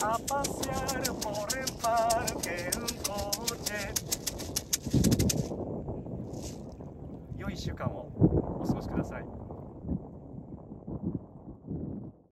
a pasear por el parque un coche 良い1週間を